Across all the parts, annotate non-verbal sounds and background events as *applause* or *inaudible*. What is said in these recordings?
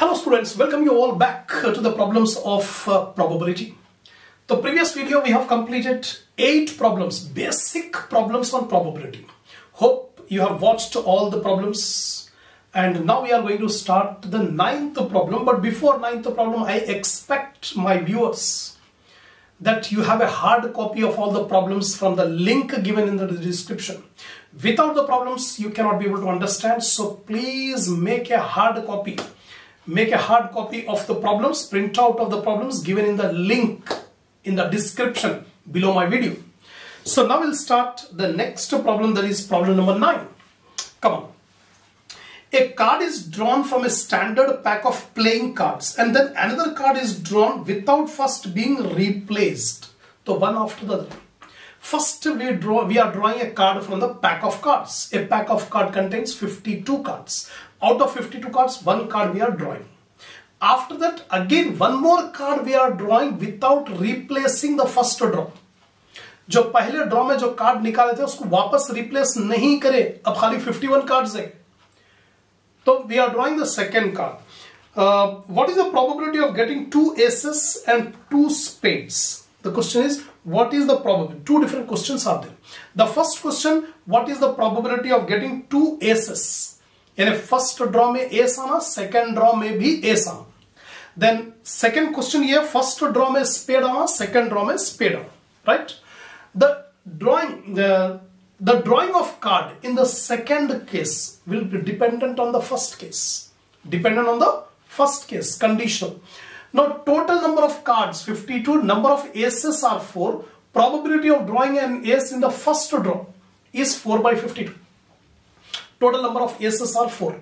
Hello students, welcome you all back to the problems of uh, probability. The previous video we have completed 8 problems, basic problems on probability. Hope you have watched all the problems and now we are going to start the ninth problem but before ninth problem I expect my viewers that you have a hard copy of all the problems from the link given in the description. Without the problems you cannot be able to understand so please make a hard copy make a hard copy of the problems, print out of the problems given in the link in the description below my video. So now we'll start the next problem that is problem number 9. Come on. A card is drawn from a standard pack of playing cards and then another card is drawn without first being replaced. So one after the other. First we draw we are drawing a card from the pack of cards. A pack of card contains 52 cards Out of 52 cards, one card we are drawing. After that, again one more card we are drawing without replacing the first draw. जो पहले draw में जो card निकाले थे उसको वापस replace नहीं करे अब खाली 51 कार्ड्स है तो we are drawing the second card what is the probability of getting two aces and two spades the question is what is the probability two different questions are there the first question what is the probability of getting two aces यानी first draw में S आना second draw में भी S आना then second question ये first draw में spade आना second draw में स्पेड आना right the drawing the drawing of card in the second case will be dependent on the first case dependent on the first case conditional now total number of cards 52 number of aces are 4 probability of drawing an ace in the first draw is 4 by 52 total number of aces are 4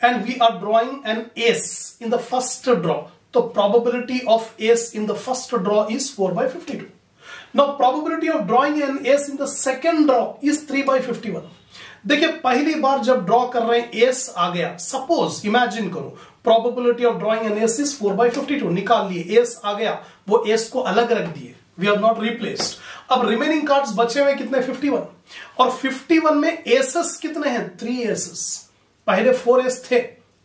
and we are drawing an ace in the first draw the probability of ace in the first draw is 4 by 52 now probability of drawing an ace in the second draw is 3 by 51 देखिए पहली बार जब draw कर रहे हैं ace आ गया suppose imagine करो probability of drawing an ace is 4 by 52 निकाल लिए एस आ गया वो एस को अलग रख दिए वी आर नॉट रिप्लेस्ड अब रिमेनिंग कार्ड्स बचे हुए कितने? 51 और 51 में एसेस कितने हैं? थ्री एसेस पहले फोर एस थे.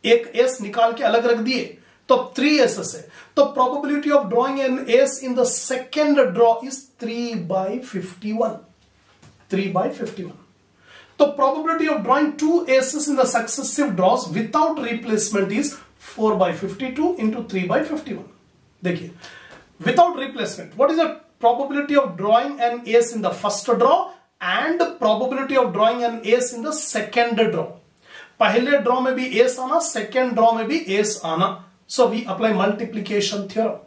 एक एस निकाल के अलग रख दिए तो अब थ्री एसेस है. तो probability of drawing an ace in the second draw is three by fifty one three by fifty one तो probability of drawing two aces in the successive draws without replacement is four by fifty two into three by fifty one देखिए without replacement. What is the probability of drawing an ace in the first draw and probability of drawing an ace in the second draw. Pahle draw may be ace ana, second draw may be ace ana. So we apply multiplication theorem.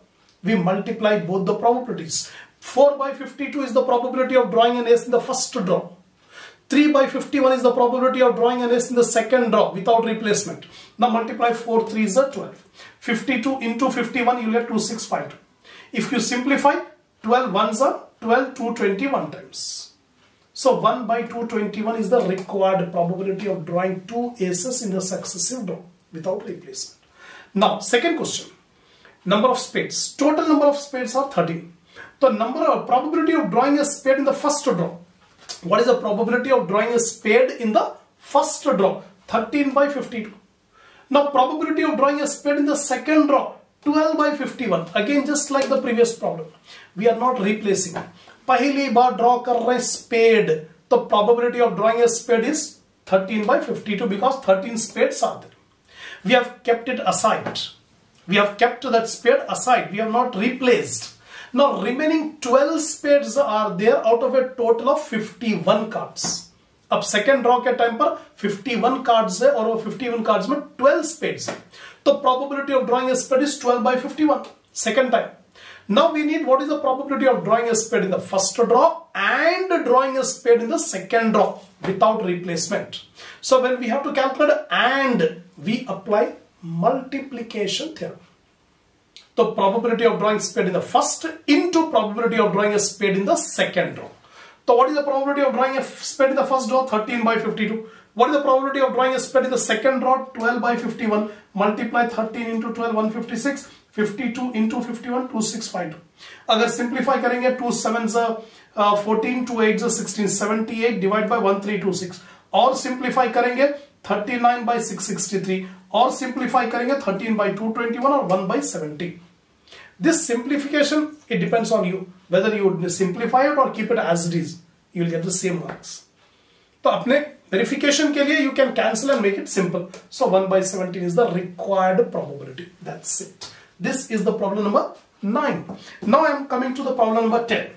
We multiply both the probabilities. 4 by 52 is the probability of drawing an ace in the first draw. 3 by 51 is the probability of drawing an ace in the second draw without replacement. Now multiply 4, 3 is 12. 52 into 51 you get 2652 if you simplify 12 ones are 12 221 times. So 1 by 221 is the required probability of drawing two aces in a successive draw without replacement. Now second question. Number of spades. Total number of spades are 13 the number of probability of drawing a spade in the first draw. What is the probability of drawing a spade in the first draw? 13 by 52 now probability of drawing a spade in the second draw 12 by 51 again just like the previous problem we are not replacing पहली बार draw कर रहे हैं spade तो probability of drawing a spade is 13 by 52 because 13 spades are there we have kept it aside we have kept that spade aside we have not replaced now remaining 12 spades are there out of a total of 51 cards अब second draw के time पर 51 cards है और वो 51 cards में 12 spades है the probability of drawing a spread is 12 by 51 second time now we need what is the probability of drawing a spade in the first draw and drawing a spade in the second draw without replacement. So when we have to calculate and we apply multiplication theorem. The probability of drawing spade in the first into probability of drawing a spade in the second draw. So what is the probability of drawing a spade in the first draw? 13 by 52. What is the probability of drawing a spade in the second draw? 12 by 51. Multiply 13 into 12, 156. 52 into 51, 2652. अगर simplify करेंगे 2 7 uh, 14, 2 8 16, 78 divide by 1326. और simplify करेंगे 39 by 663 और simplify करेंगे 13 by 221 और 1 by 70 this simplification it depends on you whether you would simplify it or keep it as it is you will get the same marks तो अपने verification के लिए you can cancel and make it simple so 1 by 17 is the required probability that's it this is the problem number 9 now i am coming to the problem number 10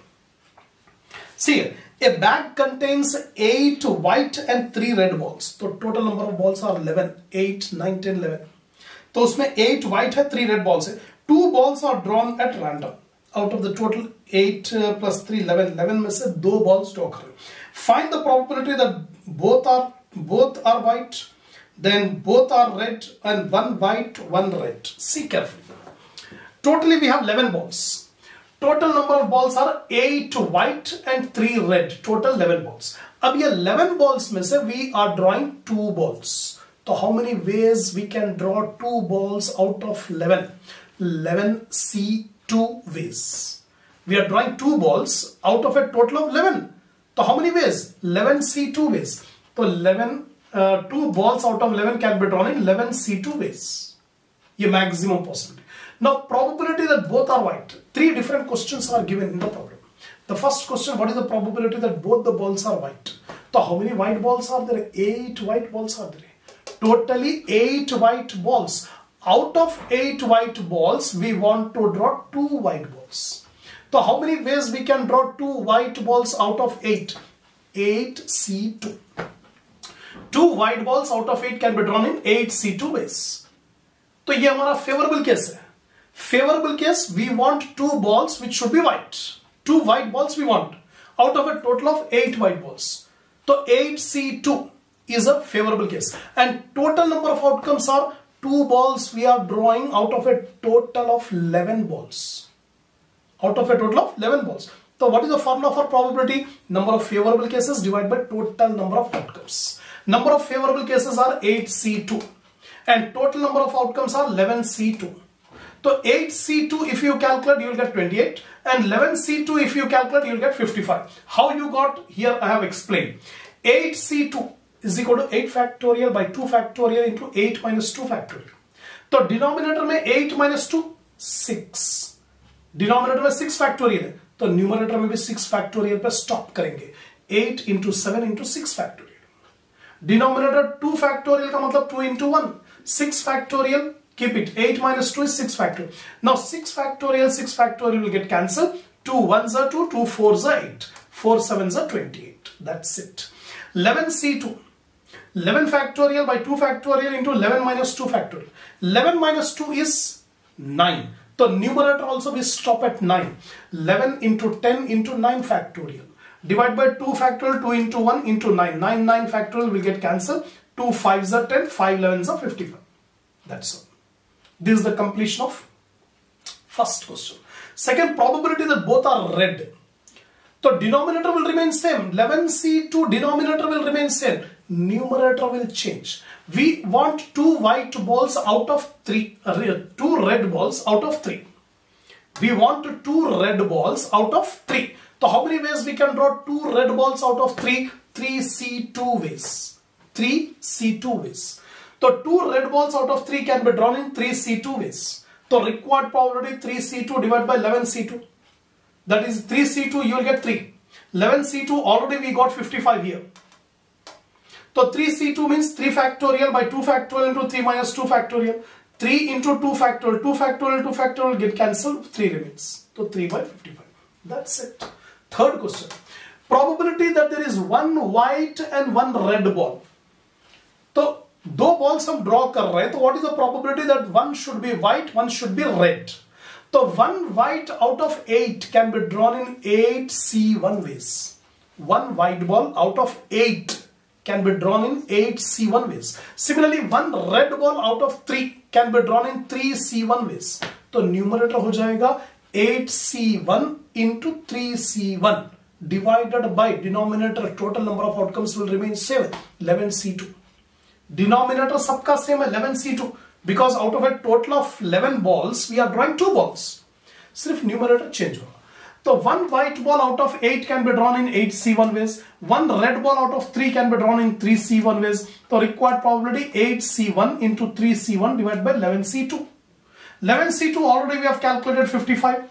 see here a bag contains 8 white and 3 red balls. So total number of balls are 11. 8, 9, 10, 11. तो उसमें 8 white है 3 red balls है. 2 balls are drawn at random. Out of the total 8 uh, plus 3, 11. 11 में से 2 balls draw करें. Find the probability that both are both are white. Then both are red and one white one red. See carefully. Totally we have 11 balls. Total number of balls are 8 white and 3 red. Total 11 balls. Now, 11 balls mein se we are drawing two balls. so how many ways we can draw two balls out of 11 11 see two ways. We are drawing two balls out of a total of 11 so how many ways 11 c2 ways so 11 uh, two balls out of 11 can be drawn in 11 c2 ways ये maximum possibility now probability that both are white. Three different questions are given in the problem. The first question, what is the probability that both the balls are white? So how many white balls are there? Eight white balls are there. Totally eight white balls. Out of eight white balls, we want to draw two white balls. So how many ways we can draw two white balls out of eight? 8C2. Two white balls out of 8 can be drawn in 8C2 ways. तो ये हमारा favourable case है Favorable case, we want two balls which should be white. Two white balls we want out of a total of eight white balls. So 8C2 is a favorable case and total number of outcomes are two balls we are drawing out of a total of 11 balls. out of a total of 11 balls. So what is the formula for probability? Number of favorable cases divided by total number of outcomes. Number of favorable cases are 8C2 and total number of outcomes are 11C2. So 8C2 if you calculate you will get 28 and 11C2 if you calculate you will get 55. How you got here I have explained. 8C2 is equal to 8 factorial by 2 factorial into 8 minus 2 factorial. So denominator may 8 minus 2 6. Denominator में 6 factorial है तो numerator में भी 6 factorial पे stop करेंगे 8 into seven into six factorial denominator 2 factorial का मतलब 2 into one six factorial Keep it. 8 minus 2 is 6 factorial. Now 6 factorial, 6 factorial will get cancelled. 2 1s are 2, 2 4s are 8. 4 7s are 28. That's it. 11C2. 11 factorial by 2 factorial into 11 minus 2 factorial. 11 minus 2 is 9. So numerator also will stop at 9. 11 into 10 into 9 factorial. Divide by 2 factorial, 2 into 1 into 9. 9, 9 factorial will get cancelled. 2 5s are 10, 5 11s are 55. That's all. This is the completion of first question. Second, probability that both are red. So denominator will remain same. 11C2 denominator will remain same. Numerator will change. We want two white balls out of three, uh, two red balls out of three. We want two red balls out of three. So how many ways we can draw two red balls out of three? 3C2 ways. 3C2 ways. So two red balls out of 3 can be drawn in 3C2 ways. So required probability 3C2 divided by 11C2. That is 3C2 you will get 3. 11C2 already we got 55 here. So 3C2 means 3 factorial by 2 factorial into 3 minus 2 factorial. 3 into 2 factorial, 2 factorial, 2 factorial get cancelled, 3 remains. So 3 by 55. That's it. Third question. Probability that there is one white and one red ball. So दो balls हम draw कर रहे हैं तो what is the probability that one should be white one should be red तो one white out of eight can be drawn in eight C one ways one white ball out of eight can be drawn in 8 C1 ways. Similarly, one red ball out of 3 can be drawn in 3 C1 ways. तो numerator हो जाएगा 8 C1 into 3 C1 divided by denominator total number of outcomes will remain 7 11 C2. Denominator सबका same है 11C2 because out of a total of 11 balls we are drawing two balls. सिर्फ़ numerator change होगा. So one white ball out of 8 can be drawn in 8 C1 ways. One red ball out of 3 can be drawn in 3 C1 ways. So required probability 8 C1 into 3 C1 divided by 11 C2. 11 C2 already we have calculated 55.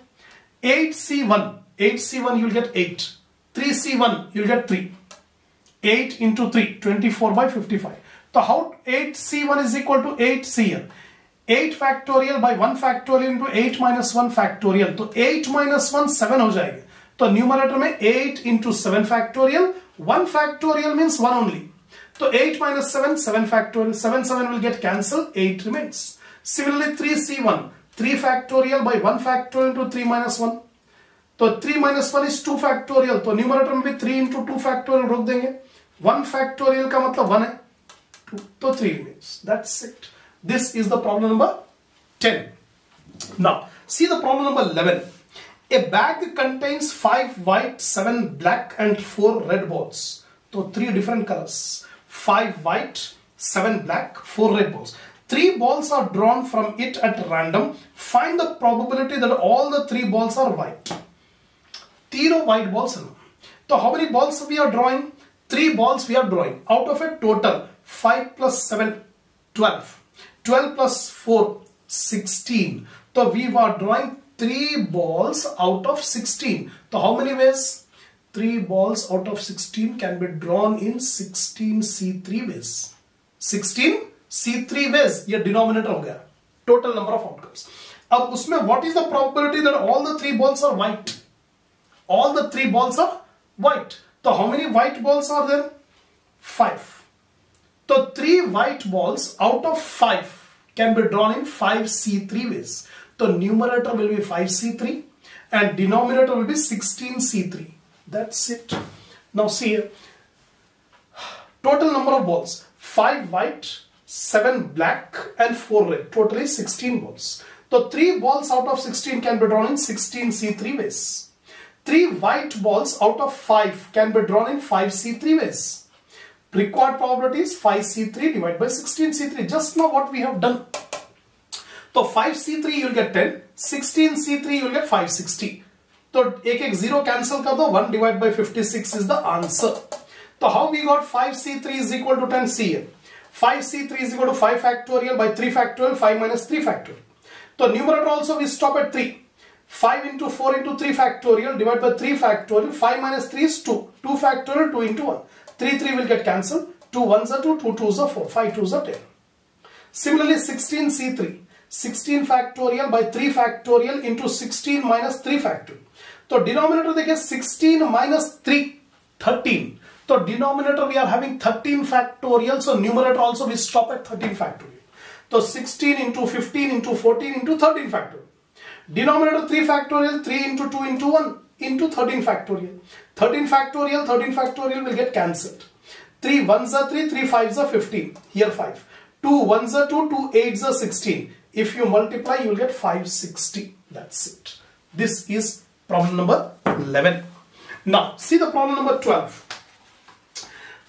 8 C1, 8 C1 you'll get 8. 3 C1 you'll get 3. 8 into 3, 24 by 55. So how 8 C1 is equal to 8 Cn. Eight factorial by one factorial into eight minus one factorial तो eight minus one seven हो जाएगी। तो numerator में eight into seven factorial one factorial means one only तो eight minus seven seven factorial seven seven will get cancel eight remains similarly three C one three factorial by one factorial into three minus one तो three minus one is two factorial तो numerator में भी three into two factorial रोक देंगे। One factorial का मतलब one है। Two तो three means that's it this is the problem number 10. Now, see the problem number 11. A bag contains 5 white, 7 black and 4 red balls. So, 3 different colors. 5 white, 7 black, 4 red balls. 3 balls are drawn from it at random. Find the probability that all the 3 balls are white. 0 white balls. So, how many balls we are drawing? 3 balls we are drawing. Out of a total 5 plus 7, 12. 12 plus 4, 16. So we were drawing 3 balls out of 16. So how many ways? 3 balls out of 16 can be drawn in 16 C3 ways. 16 C3 ways. ये denominator हो. Total number of outcomes. अब उसमें what is the probability that all the 3 balls are white? All the 3 balls are white. So how many white balls are there? 5. So 3 white balls out of 5 can be drawn in 5C3 ways. The numerator will be 5C3 and denominator will be 16C3. That's it. Now see here. Total number of balls 5 white, 7 black and 4 red. Totally 16 balls. So 3 balls out of 16 can be drawn in 16C3 ways. 3 white balls out of 5 can be drawn in 5C3 ways required probability is 5C3 divided by 16C3. Just now what we have done. So 5C3 you will get 10, 16C3 you will get 560. So एक एक zero cancel कर दो 1 divided by 56 is the answer. So how we got 5C3 is equal to 10 C 5C3 is equal to 5 factorial by 3 factorial 5 minus 3 factorial. So numerator also we stop at 3. 5 into 4 into 3 factorial divided by 3 factorial 5 minus 3 is 2. 2 factorial 2 into 1. 3 3 will get cancelled 2 1s are 2 2 2s are 4 5 2s are 10 similarly 16 c3 16 factorial by 3 factorial into 16 minus 3 factorial so denominator देखिए 16 minus 3 13 so denominator we are having 13 factorial so numerator also we stop at 13 factorial so 16 into 15 into 14 into 13 factorial denominator 3 factorial 3 into 2 into 1 into 13 factorial. 13 factorial, 13 factorial will get cancelled. 3 1s are 3, 3 5s are 15. Here 5. 2 1s are 2, 2 8s are 16. If you multiply, you will get 560. That's it. This is problem number 11. Now, see the problem number 12.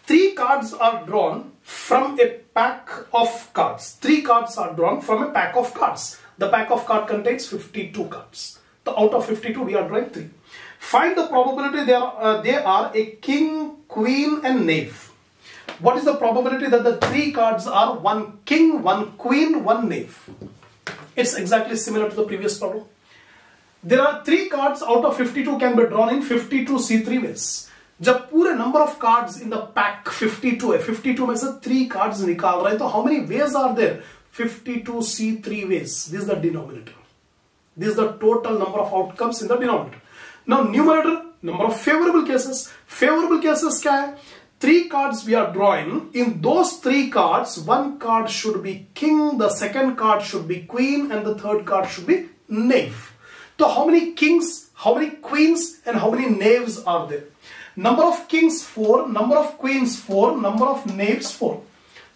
Three cards are drawn from a pack of cards. Three cards are drawn from a pack of cards. The pack of card contains 52 cards. The out of 52, we are drawing 3. Find the probability they are, uh, they are a king, queen and knave. What is the probability that the three cards are one king, one queen, one knave? It's exactly similar to the previous problem. There are three cards out of 52 can be drawn in 52 C3 ways. जब पूरे number of cards in the pack 52 है 52 में से three cards निकाल रहे हैं तो how many ways are there 52 C3 ways. This is the denominator. This is the total number of outcomes in the denominator. Now numerator number of favourable cases favourable cases क्या है? Three cards we are drawing in those three cards one card should be king the second card should be queen and the third card should be knave तो how many kings how many queens and how many knaves are there number of kings four number of queens four number of knaves four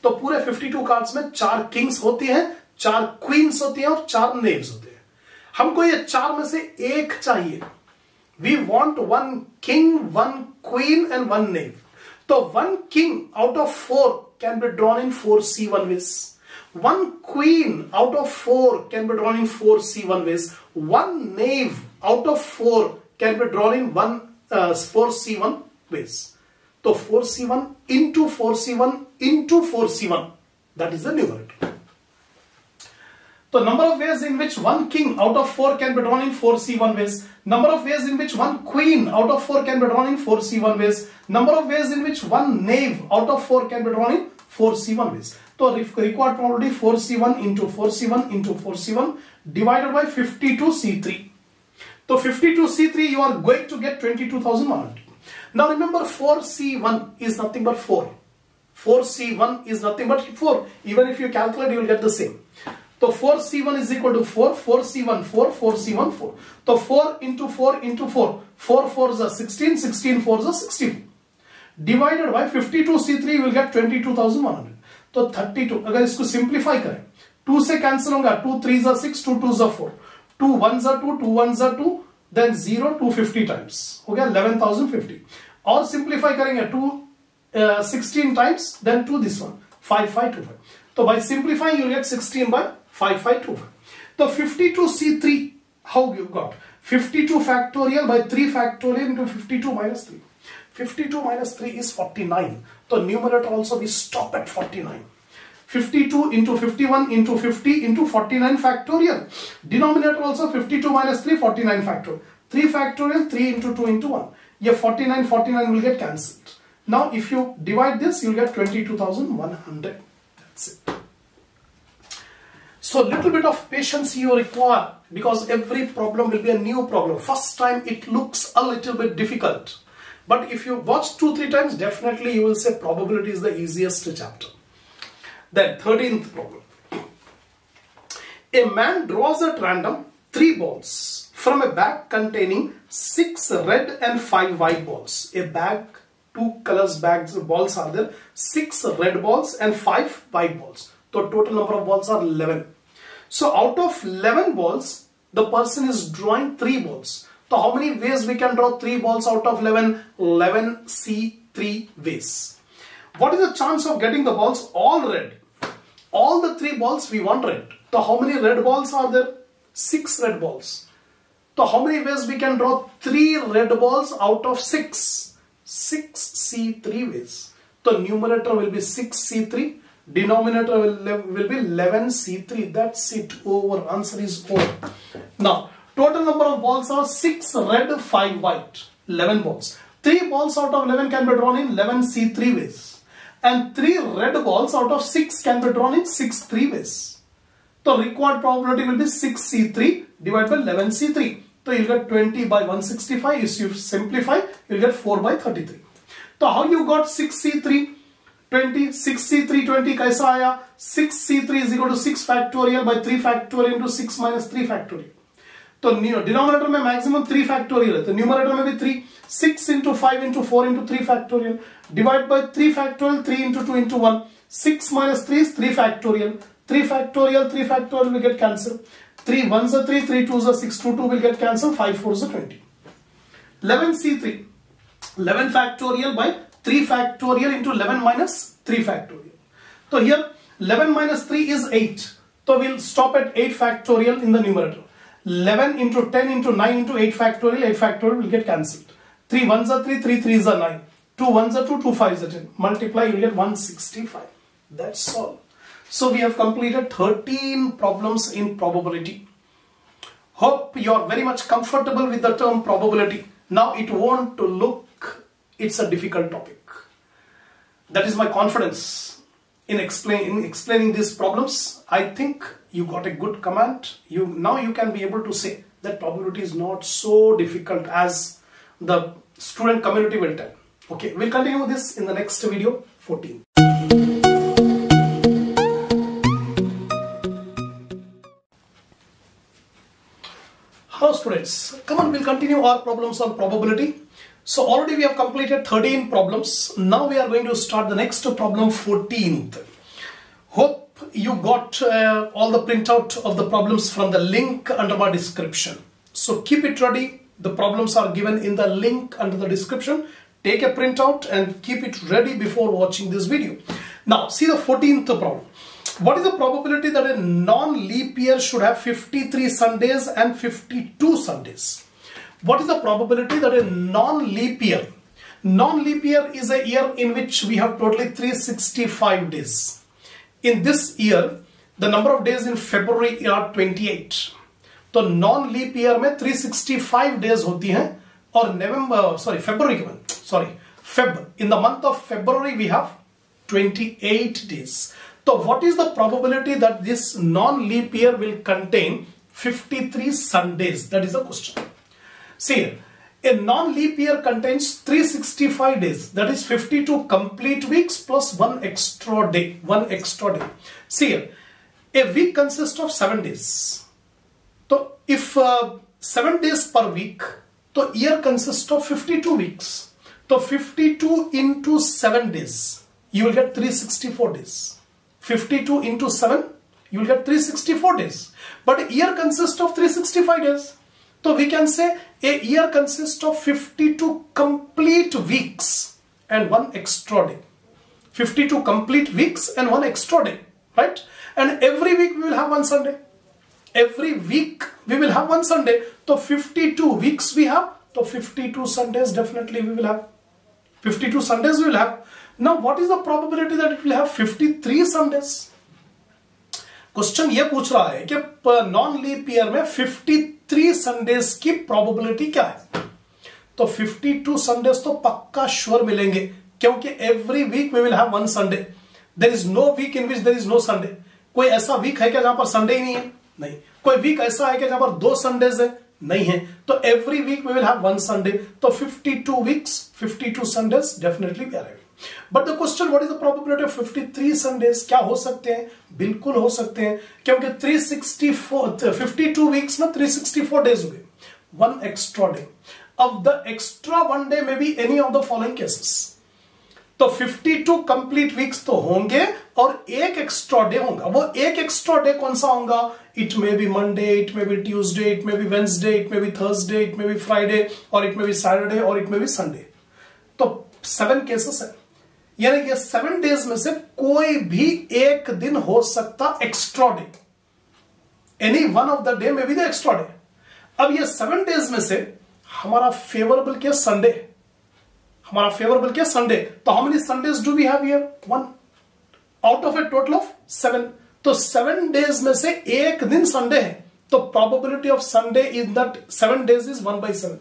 तो पूरे 52 cards में चार Kings होती हैं, चार queen's होती हैं और चार नेव्स होते हैं। हमको ये चार में से एक चाहिए। We want one king, one queen and one knave. So one king out of four can be drawn in 4c1 ways. One queen out of four can be drawn in 4c1 ways. One knave out of four can be drawn in one uh, 4C1 ways. So 4C1 into 4C1 into 4C1 that is the numerator. The number of ways in which one king out of 4 can be drawn in 4C1 ways. Number of ways in which one queen out of 4 can be drawn in 4C1 ways. Number of ways in which one knave out of 4 can be drawn in 4C1 ways. So required probability 4C1 into 4C1 into 4C1 divided by 52C3. So 52C3 you are going to get 22,100. Now remember 4C1 is nothing but 4. 4C1 is nothing but 4. Even if you calculate you will get the same. तो four C one is equal to four four C one four four C one four तो four into four into four four four जो sixteen sixteen four जो sixteen divided by fifty two C three will get twenty two thousand one hundred तो thirty two अगर इसको simplify करें two से cancel होगा two three जो six two two जो फोर टू वन जो टू टू वन जो two then zero two fifty times हो गया इलेवन थाउज़ेंड फिफ्टी और सिंप्लीफाई करेंगे two sixteen times then two this one five five two five तो by simplifying you get sixteen by 5525 The 52c3 how you got? 52 factorial by 3 factorial into 52 minus 3 52 minus 3 is 49 The numerator also we stop at 49 52 into 51 into 50 into 49 factorial. Denominator also 52 minus 3 49 factorial. 3 factorial 3 into 2 into 1 yeah 49 49 will get cancelled. Now if you divide this you'll get 22100 that's it so little bit of patience you require because every problem will be a new problem. First time it looks a little bit difficult. But if you watch two, three times, definitely you will say probability is the easiest chapter. Then 13th problem. A man draws at random three balls from a bag containing six red and five white balls. A bag, two colors bags, balls are there, six red balls and five white balls. So total number of balls are 11. So out of 11 balls, the person is drawing 3 balls. So how many ways we can draw 3 balls out of 11? 11 C3 ways. What is the chance of getting the balls all red? All the 3 balls we want red. So how many red balls are there? 6 red balls. So how many ways we can draw 3 red balls out of 6? 6 C3 ways. The numerator will be 6 C3 denominator will, will be 11C3 that's it over answer is over now total number of balls are 6 red 5 white. 11 balls. 3 balls out of 11 can be drawn in 11C3 ways. And 3 red balls out of 6 can be drawn in 6 3 ways. The required probability will be 6C3 divided by 11C3 so you'll get 20 by 165 if you simplify you'll get 4 by 33 so how you got 6C3 twenty three factorial by three into two into one six minus three three factorial three factorial three factorial get cancel three से twenty 11 C3 11 factorial by 3 factorial into 11 minus 3 factorial. So here 11 minus 3 is 8. So we'll stop at 8 factorial in the numerator. 11 into 10 into 9 into 8 factorial, 8 factorial will get cancelled. 3 1s are 3, 3 3s are 9. 2 1s are 2, 2 5s are 10. Multiply, you get 165. That's all. So we have completed 13 problems in probability. Hope you are very much comfortable with the term probability. Now it won't to look, it's a difficult topic. That is my confidence in, explain, in explaining these problems. I think you got a good command. You Now you can be able to say that probability is not so difficult as the student community will tell. Okay, we'll continue this in the next video 14. Hello students, come on we'll continue our problems on probability. So already we have completed 13 problems. Now we are going to start the next problem 14th. Hope you got uh, all the printout of the problems from the link under my description. So keep it ready. The problems are given in the link under the description. Take a printout and keep it ready before watching this video. Now see the 14th problem. What is the probability that a non-leap year should have 53 Sundays and 52 Sundays? what is the probability that a non-leap year non-leap year is a year in which we have totally 365 days in this year the number of days in February are 28 तो non leap year में 365 days होती हैं और नवंबर sorry February के month sorry Feb in the month of February we have 28 days so what is the probability that this non leap year will contain 53 sundays that is the question see a non leap year contains 365 days that is 52 complete weeks plus one extra day one extra day see a week consists of 7 days so if uh, 7 days per week, the year consists of 52 weeks. So 52 into 7 days, you will get 364 days. 52 into 7, you will get 364 days. But year consists of 365 days. So we can say a year consists of 52 complete weeks and one extra day. 52 complete weeks and one extra day, right? And every week we will have one Sunday every week we will have one Sunday. So 52 weeks we have. So 52 Sundays definitely we will have. 52 Sundays we will have. Now what is the probability that it will have 53 Sundays? Question ये पूछ रहा है कि non leap year में 53 Sundays की probability क्या है? तो 52 संडेज तो पक्का श्योर मिलेंगे, क्योंकि every week we will have one Sunday there is no week in which there is no Sunday कोई ऐसा वीक है क्या जहाँ पर संडे ही नहीं है? नहीं. कोई वीक ऐसा है कि जहाँ पर दो संडेज है? नहीं है. तो every week we will have one Sunday तो 52 weeks 52 Sundays definitely we are but the question what is the probability of 53 Sundays क्या हो सकते हैं? बिल्कुल हो सकते हैं, क्योंकि 364 52 वीक्स में 364 डेज़ हुए वन एक्स्ट्रा डे अब द एक्स्ट्रा वन डे में be any of the following cases तो 52 कंप्लीट वीक्स तो होंगे, और एक एक्स्ट्रा डे होगा। वो एक एक्स्ट्रा डे कौन सा होगा? It may be Monday it may be Tuesday it may be Wednesday it may be Thursday it may be Friday और इट मे बी सैटरडे और इट मे बी संडे तो seven cases है। यानी ये seven days में से कोई भी एक दिन हो सकता extra day any one of the day में बी द एक्स्ट्रा डे अब ये सेवन डेज़ में से हमारा फेवरेबल क्या संडे हमारा फेवरेबल क्या संडे तो how many Sundays do we have here one out of a total of seven तो सेवन डेज़ में से एक दिन संडे है। तो probability of Sunday is that seven days is one by seven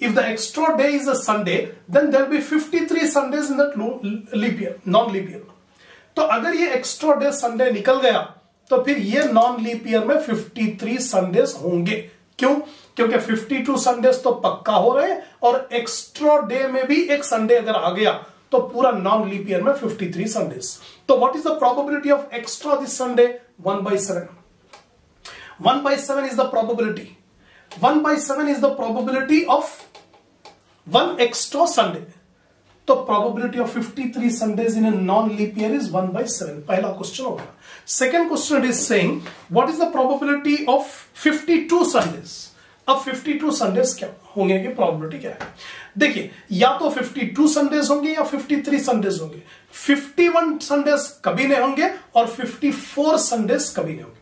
if the extra day is a sunday, then there will be 53 sundays in that leap year non leap year तो अगर ये extra day Sunday निकल गया तो फिर ये non leap year में 53 Sundays होंगे। क्यों? क्योंकि 52 संडेज तो पक्का हो रहे हैं, और एक्स्ट्रा डे में भी एक संडे अगर आ गया तो पूरा नॉन लीप ईयर में 53 संडेज तो what is the probability of extra this Sunday one by seven one by seven is the probability one by seven is the probability of one extra Sunday तो probability of 53 Sundays in a non leap year is one by seven पहला question होगा second question is saying what is the probability of 52 Sundays अब 52 Sundays क्या होंगे? की probability क्या है? देखिए, या तो 52 संडेज होंगे या 53 संडेज होंगे। 51 संडेज कभी नहीं होंगे और 54 संडेज कभी नहीं होंगे।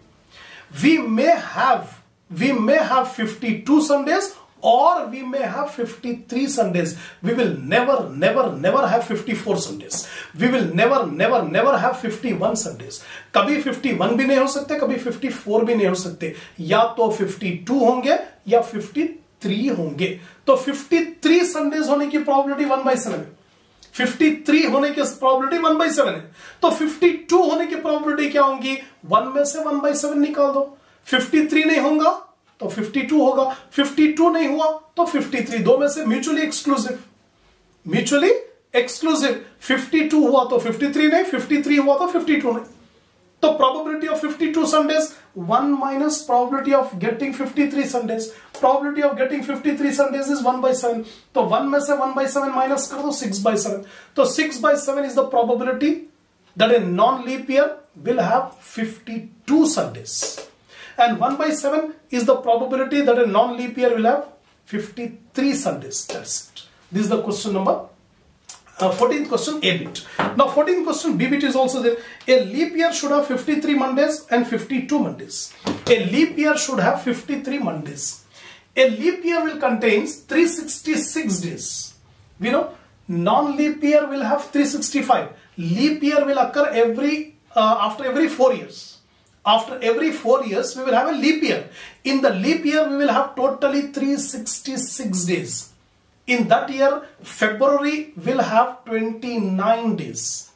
We may have we may have 52 Sundays or we may have 53 Sundays. We will never, never, never have 54 Sundays. We will never, never, never have 51 Sundays. कभी 51 भी नहीं हो सकते कभी 54 भी नहीं हो सकते या तो 52 होंगे या 53 होंगे तो 53 संडेज होने की प्रोबेबिलिटी वन बाई सेवन है 53 होने की प्रोबेबिलिटी वन बाई सेवन है तो 52 होने की प्रोबेबिलिटी क्या होंगी वन में से वन बाई सेवन निकाल दो 53 नहीं होगा तो 52 होगा। 52 नहीं हुआ तो 53 दो में से म्यूचुअली एक्सक्लूसिव म्यूचुअली एक्सक्लूसिव 52 हुआ तो 53 नहीं 53 हुआ तो 52 नहीं। तो probability of 52 two Sundays one minus probability of getting 53 Sundays probability of getting 53 Sundays is one by seven तो वन में से वन बाई सेवन माइनस कर दो सिक्स बाई सेवन तो 6 by seven is the probability that a non leap year will have 52 two Sundays And 1 by 7 is the probability that a non-leap year will have 53 Sundays. That's it. This is the question number. Uh, 14th question A bit. Now 14th question B bit is also there. A leap year should have 53 Mondays and 52 Mondays. A leap year should have 53 Mondays. A leap year will contains 366 days. We know non-leap year will have 365. Leap year will occur every uh, after every four years After every four years, we will have a leap year. In the leap year, we will have totally 366 days. In that year, February will have 29 days.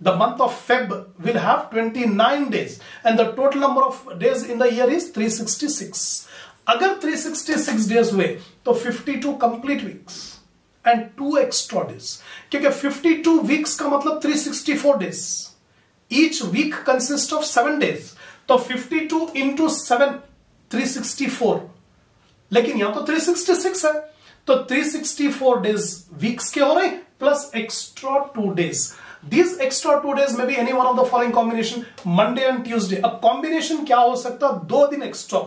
The month of Feb will have 29 days and the total number of days in the year is 366. अगर 366 days हुए तो 52 complete weeks and to extra days क्योंकि 52 weeks का मतलब 364 days Each week consists of seven days तो 52 two into seven three लेकिन यहाँ तो 366 है। तो 364 डेज़ वीक्स के हो रहे plus extra two days These extra two days may be any one of the following combination, Monday and Tuesday. अब combination क्या हो सकता? दो दिन एक्स्ट्रा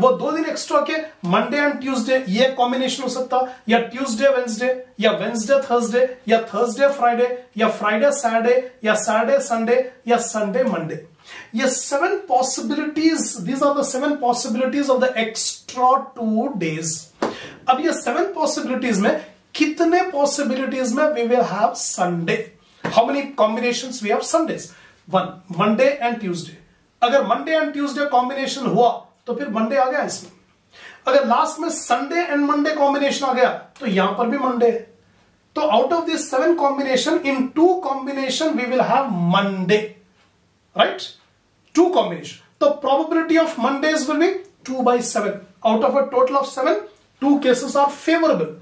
वो दो दिन एक्स्ट्रा के मंडे एंड ट्यूसडे ये कॉम्बिनेशन हो सकता। या ट्यूसडे वेंसडे या वेंसडे थर्सडे या थर्सडे फ्राइडे या फ्राइडे सैटरडे या सैटरडे संडे या संडे मंडे ये seven possibilities these are the seven possibilities of the extra two days अब ये सेवन पॉसिबिलिटीज में कितने पॉसिबिलिटीज में we will have Sunday how many combination we have Sundays one Monday and Tuesday अगर Monday and Tuesday combination हुआ तो फिर Monday आ गया इसमें। अगर लास्ट में संडे एंड मंडे कॉम्बिनेशन आ गया तो यहाँ पर भी मंडे तो out of this seven combination in two combination we will have Monday right two combination तो probability of Mondays will be two by seven out of a total of seven two cases are favourable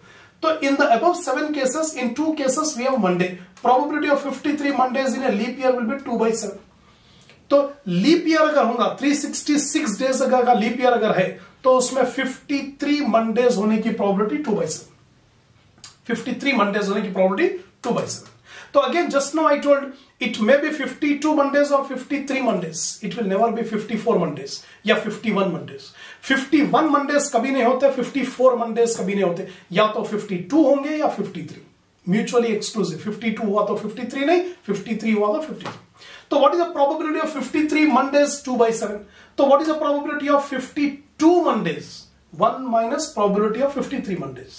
तो in the अब seven cases in two cases we have Monday probability of 53 three Mondays in leap year will be two by seven तो leap year अगर होगा 366 days अगर का leap year अगर है तो उसमें 53 मंडेज होने की probability two by seven fifty three Mondays होने की probability two by seven So again, just now I told it may be 52 Mondays or 53 Mondays. It will never be 54 Mondays. या 51 Mondays. 51 Mondays कभी नहीं होते 54 Mondays कभी नहीं होते. या तो 52 होंगे या 53 म्यूचुअली एक्सक्लूसिव 52 हुआ तो 53 नहीं 53 हुआ तो 53 तो what is the probability of 53 Mondays 2 by 7 तो what is the probability of 52 Mondays 1 minus probability of 53 Mondays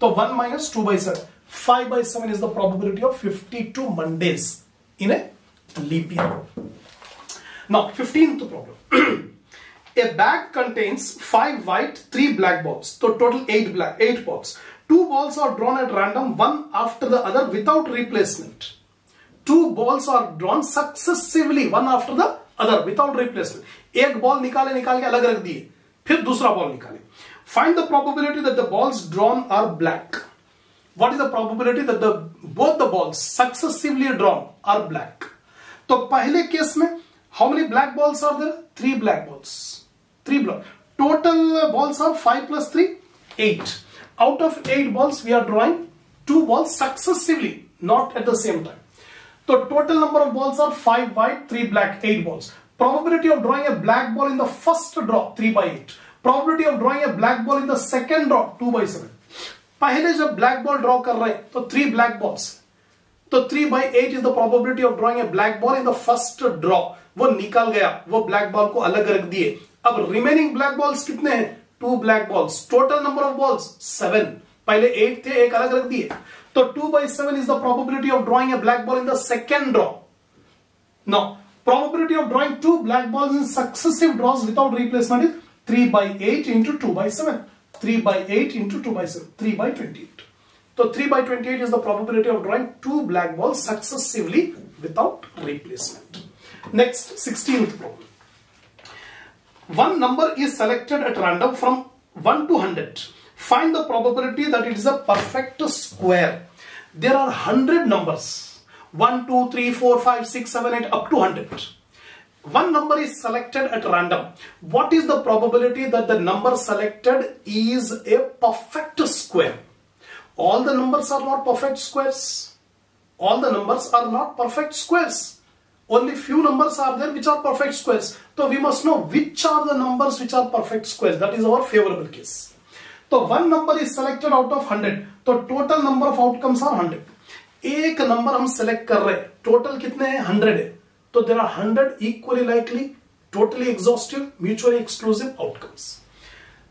तो 1 minus 2 by 7 5 by 7 is the probability of 52 Mondays in a leap year. Now, 15th problem. *clears throat* a bag contains 5 white, 3 black balls. So, total 8 black, 8 balls. Two balls are drawn at random, one after the other without replacement. Two balls are drawn successively, one after the other without replacement. एक ball निकाले निकाल के अलग रख दिए फिर दूसरा ball निकाले find the probability that the balls drawn are black what is the probability that the both the balls successively drawn are black तो पहले केस में how many black balls are there three black balls three black total balls are 5 plus 3 8 out of 8 balls we are drawing two balls successively not at the same time so total number of balls are 5 white 3 black 8 balls probability of drawing a black ball in the first draw 3 by 8 probability of drawing a black ball in the second draw 2 by 7 पहले जब black ball draw कर रहे तो three black balls तो three by eight is the probability of drawing a black ball in the first draw वो निकल गया, वो ब्लैक बॉल को अलग रख दिए. अब रिमेनिंग ब्लैक बॉल्स कितने हैं? Two black balls total number of balls seven पहले एट थे, एक अलग रख दिए. तो two by seven is the probability of drawing a black ball in the second draw no probability of drawing two black balls in successive draws without replacement is 3 by 8 into 2 by 7. 3 by 8 into 2 by 7, 3 by 28. So 3 by 28 is the probability of drawing two black balls successively without replacement. Next, 16th problem. One number is selected at random from 1 to 100. Find the probability that it is a perfect square. There are 100 numbers. 1, 2, 3, 4, 5, 6, 7, 8, up to 100 one number is selected at random. What is the probability that the number selected is a perfect square? All the numbers are not perfect squares. All the numbers are not perfect squares. Only few numbers are there which are perfect squares. So we must know which are the numbers which are perfect squares. That is our favorable case. So one number is selected out of 100. So total number of outcomes are 100. एक number हम select कर रहे हैं total कितने हैं 100 है so there are 100 equally likely, totally exhaustive, mutually exclusive outcomes.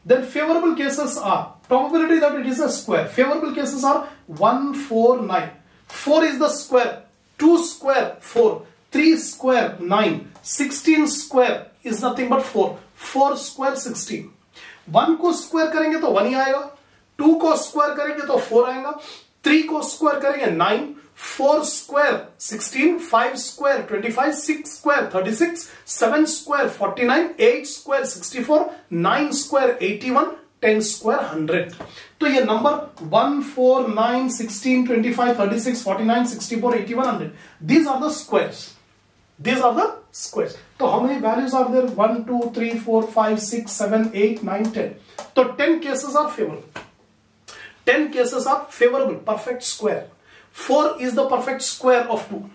then favorable cases are probability that it is a square. Favorable cases are 1, 4, 9. 4 is the square. 2 square 4. 3 square 9. 16 square is nothing but 4. 4 square 16. 1 को square करेंगे तो 1 ही आएगा 2 को square करेंगे तो 4 आएगा 3 को square करेंगे 9 four square sixteen five square twenty five six square thirty six seven square forty nine eight square sixty four nine square eighty one ten square hundred तो ये number one four nine sixteen twenty five thirty six forty nine sixty four eighty one hundred these are the squares these are the squares. तो how many values are there? One two three four five six seven eight nine ten तो ten cases are favourable ten cases are favourable perfect square 4 is the perfect square of 2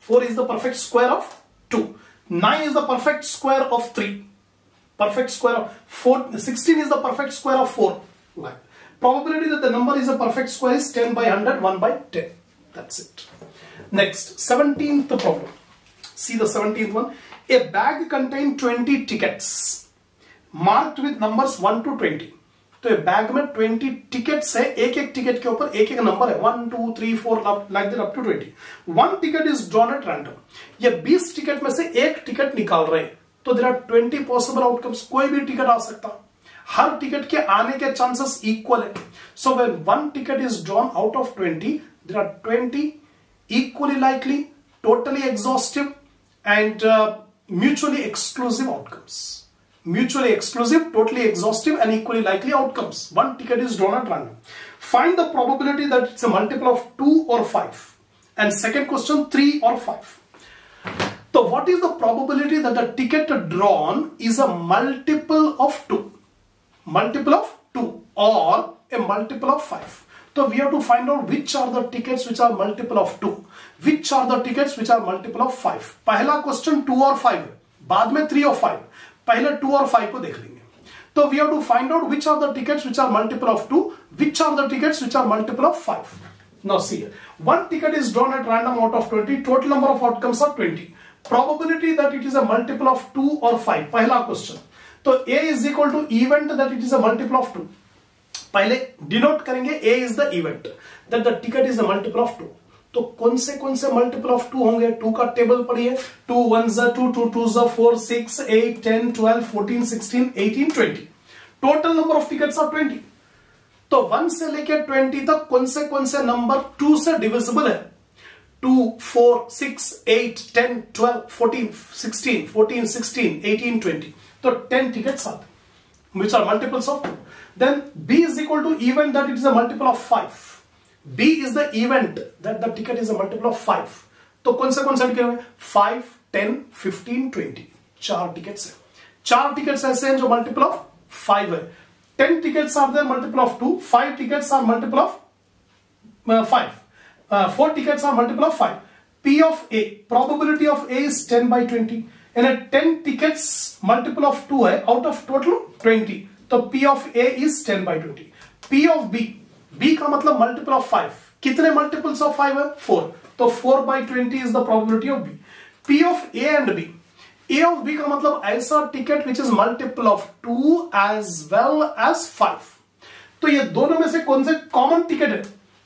4 is the perfect square of 2 9 is the perfect square of 3 perfect square of 4 16 is the perfect square of 4 like probability that the number is a perfect square is 10 by 100 1 by 10 that's it. Next 17th problem. See the 17th one. A bag contained 20 tickets marked with numbers 1 to 20 तो ये bag में 20 tickets है एक एक ticket के ऊपर एक एक नंबर है one two three four like that up twenty one ticket is drawn at random ये 20 टिकट में से एक टिकट निकाल रहे हैं तो there are twenty possible outcomes कोई भी टिकट आ सकता। हर टिकट के आने के चांसेस इक्वल है। So when one ticket is drawn out of twenty there are twenty equally likely totally exhaustive and mutually exclusive outcomes mutually exclusive, totally exhaustive and equally likely outcomes. One ticket is drawn at random. Find the probability that it's a multiple of 2 or 5. And second question 3 or 5. So what is the probability that the ticket drawn is a multiple of 2? Multiple of 2 or a multiple of 5. So we have to find out which are the tickets which are multiple of 2. Which are the tickets which are multiple of 5. पहला question 2 or 5 बाद में 3 or 5. पहले 2 और 5 को देख लेंगे So we have to find out which are the tickets which are multiple of 2, which are the tickets which are multiple of 5. Now see here, one ticket is drawn at random out of 20, total number of outcomes are 20. probability that it is a multiple of 2 or 5 पहला question तो a is equal to event that it is a multiple of 2 पहले denote करेंगे a is the event that the ticket is a multiple of 2 तो कौन से कौन से multiple of two होंगे टू का टेबल पढ़िए टू वन जा टू टू टू जा four six eight ten twelve fourteen sixteen eighteen twenty total number of tickets are twenty तो वन से लेकर ट्वेंटी तक कौन से कौन से नंबर टू से डिविजिबल है 2, 4, 6, 8, 10, 12, 14, 16, 14, 16, 18, 20. So 10 tickets are which are multiples of 2. Then B is equal to event that it is a multiple of 5. B is the event that the ticket is a multiple of 5. तो कौन से कौन से ticket five ten fifteen twenty चार tickets है चार tickets ऐसे हैं जो मल्टीपल ऑफ फाइव है ten tickets are there multiple of to five tickets are multiple of five uh, 4 tickets are multiple of 5. P of A, probability of A is 10 by 20. And a 10 tickets multiple of 2 hai, out of total 20. So P of A is 10 by 20. P of B, B का मतलब multiple of five कितने multiples of five है? Four तो four by twenty is the probability of B P of A and B A of B का मतलब ऐसा ticket which is multiple of two as well as five तो ये दोनों में से कौन से कॉमन टिकट है?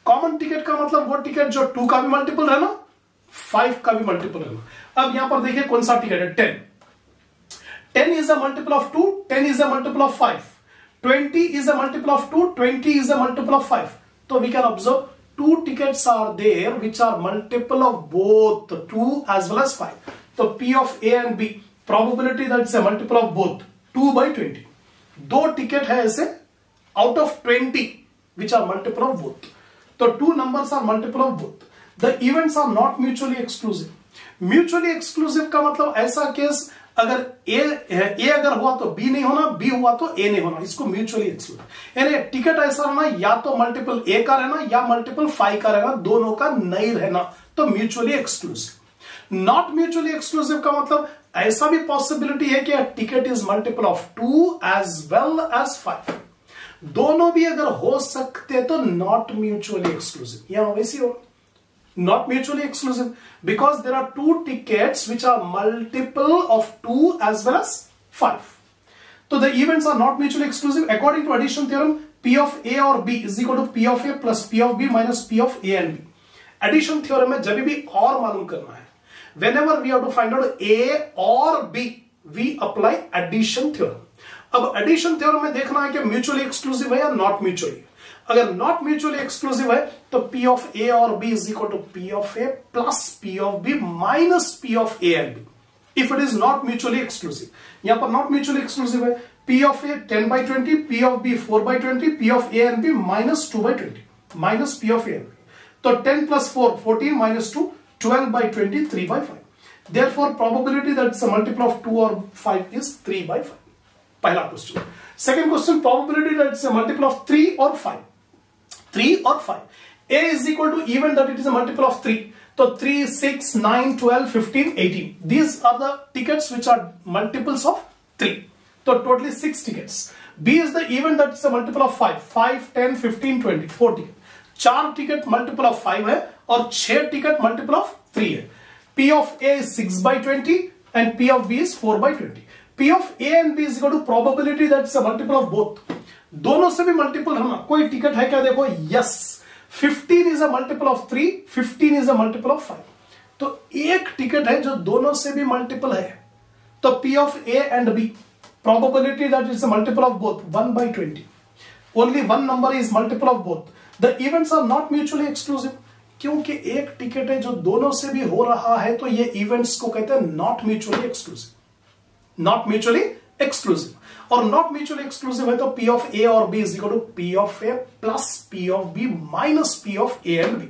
कॉमन टिकट का मतलब वो टिकट जो टू का भी मल्टीपल है ना? फाइव का भी मल्टीपल है अब यहाँ पर देखिए कौन सा टिकट है? Ten ten is a multiple of two ten is a multiple of five 20 is a multiple of 2, 20 is a multiple of 5. So we can observe two tickets are there which are multiple of both 2 as well as 5. So P of A and B, probability that it's a multiple of both, 2 by 20. दो ticket है ऐसे out of 20 which are multiple of both. So two numbers are multiple of both. The events are not mutually exclusive. Mutually exclusive का मतलब ऐसा case अगर ए ए अगर हुआ तो बी नहीं होना बी हुआ तो ए नहीं होना। इसको म्यूचुअली एक्सक्लूसिव यानी टिकट ऐसा रहना, या तो मल्टीपल ए का रहना, या मल्टीपल फाइव का रहना, दोनों का नहीं रहना तो mutually exclusive not mutually exclusive का मतलब ऐसा भी पॉसिबिलिटी है कि ticket is multiple of two as well as five दोनों भी अगर हो सकते तो नॉट म्यूचुअली एक्सक्लूसिव यहाँ वैसी हो। Not mutually exclusive because there are two tickets which are multiple of two as well as five So the events are not mutually exclusive. According to addition theorem, P of A or B is equal to P of A plus P of B minus P of A and B. Addition theorem में जब भी और मालूम करना है whenever we have to find out A or B, we apply addition theorem. अब addition theorem में देखना है कि mutually exclusive है या not mutually. अगर नॉट म्यूचुअली एक्सक्लूसिव है तो पी ऑफ़ ए और B is equal to P of A plus P of B minus P of A and B if it is not mutually exclusive यहाँ पर not mutually exclusive है P of A ten by twenty P of B four by twenty P of A and B minus two by twenty minus P of A and B तो ten plus four fourteen minus two twelve by twenty three by five therefore probability that multiple of two और five is three by five पहला question second question probability that multiple of three और five 3 or 5. 3 or 5. A is equal to even that it is a multiple of 3. So 3, 6, 9, 12, 15, 18. These are the tickets which are multiples of 3. So totally 6 tickets. B is the event that is a multiple of 5. 5, 10, 15, 20. 4 tickets. चार ticket multiple of five है और छह ticket multiple of three है P of A six by twenty and P of B is four by twenty P of A and B is equal to probability that is a multiple of both दोनों से भी multiple है ना कोई ticket है क्या? देखो yes fifteen is a multiple of three fifteen is a multiple of five तो एक टिकट है जो दोनों से भी मल्टीपल है। तो P of A and B that it's a multiple of both 1 by 20 only one number is multiple of both. The events are not mutually exclusive, क्योंकि एक टिकट है जो दोनों से भी हो रहा है तो ये इवेंट्स को कहते हैं not mutually exclusive not mutually exclusive और नॉट म्यूचुअली एक्सक्लूसिव है तो पी ऑफ़ ए और B is equal to P of A plus P of B minus P of A and B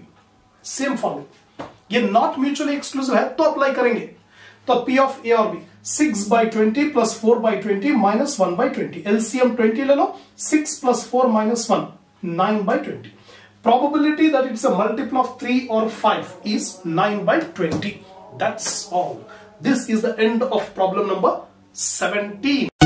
same formula ये not mutually exclusive है तो apply करेंगे। तो P of A और B six by twenty plus four by twenty minus one by twenty LCM twenty ले लो six plus four minus one nine by twenty probability that it's a multiple of 3 or 5 is 9 by 20 that's all. This is the end of problem number 17